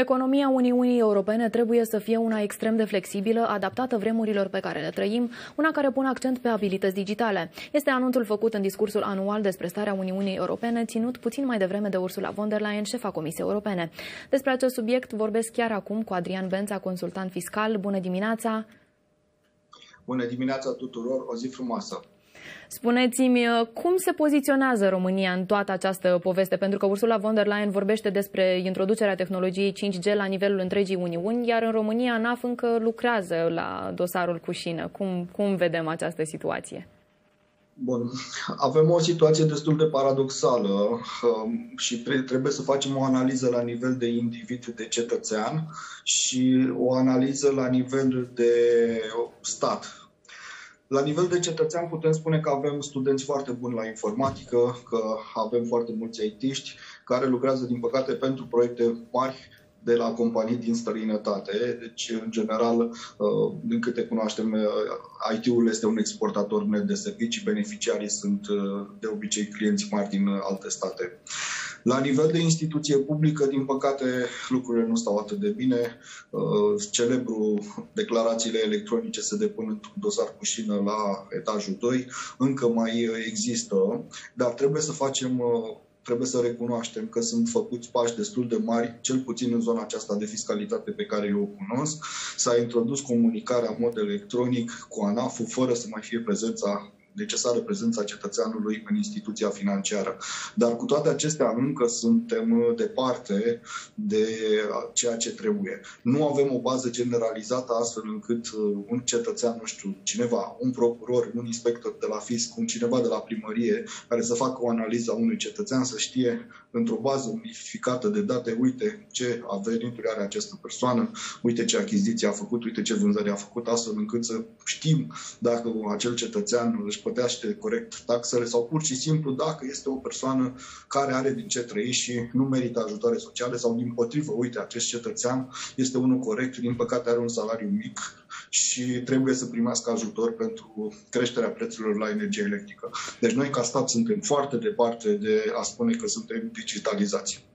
Economia Uniunii Europene trebuie să fie una extrem de flexibilă, adaptată vremurilor pe care le trăim, una care pune accent pe abilități digitale. Este anunțul făcut în discursul anual despre starea Uniunii Europene, ținut puțin mai devreme de Ursula von der Leyen, șefa Comisiei Europene. Despre acest subiect vorbesc chiar acum cu Adrian Bența, consultant fiscal. Bună dimineața! Bună dimineața tuturor, o zi frumoasă! Spuneți-mi, uh, cum se poziționează România în toată această poveste? Pentru că Ursula von der Leyen vorbește despre introducerea tehnologiei 5G la nivelul întregii Uniuni, iar în România ANAF încă lucrează la dosarul cu șină. Cum, cum vedem această situație? Bun. Avem o situație destul de paradoxală um, și trebuie să facem o analiză la nivel de individ, de cetățean și o analiză la nivel de stat, la nivel de cetățean putem spune că avem studenți foarte buni la informatică, că avem foarte mulți IT-ști care lucrează, din păcate, pentru proiecte mari de la companii din străinătate. Deci, în general, uh, din câte cunoaștem, uh, IT-ul este un exportator net de servicii, beneficiarii sunt uh, de obicei clienți mari din alte state. La nivel de instituție publică, din păcate, lucrurile nu stau atât de bine. Celebru declarațiile electronice se depun într-un dosar cu șină la etajul 2. Încă mai există, dar trebuie să facem trebuie să recunoaștem că sunt făcuți pași destul de mari, cel puțin în zona aceasta de fiscalitate pe care eu o cunosc. S-a introdus comunicarea în mod electronic cu ANAF-ul fără să mai fie prezența necesară prezența cetățeanului în instituția financiară. Dar cu toate acestea încă suntem departe de ceea ce trebuie. Nu avem o bază generalizată astfel încât uh, un cetățean, nu știu, cineva, un procuror, un inspector de la fisc, un cineva de la primărie care să facă o analiză a unui cetățean să știe într-o bază unificată de date, uite ce venituri are această persoană, uite ce achiziție a făcut, uite ce vânzări a făcut, astfel încât să știm dacă acel cetățean își plătește corect taxele sau pur și simplu dacă este o persoană care are din ce trăi și nu merită ajutoare sociale sau din potrivă, uite, acest cetățean este unul corect, din păcate are un salariu mic și trebuie să primească ajutor pentru creșterea prețurilor la energie electrică. Deci noi ca stat suntem foarte departe de a spune că suntem digitalizați.